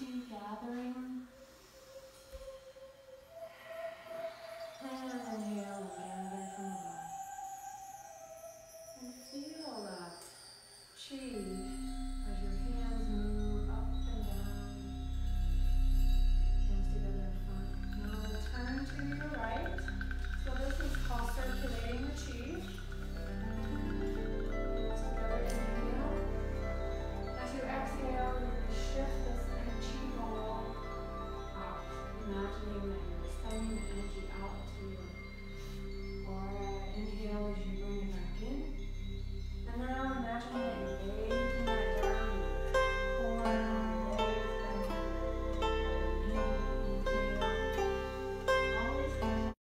gathering. imagining and understanding the energy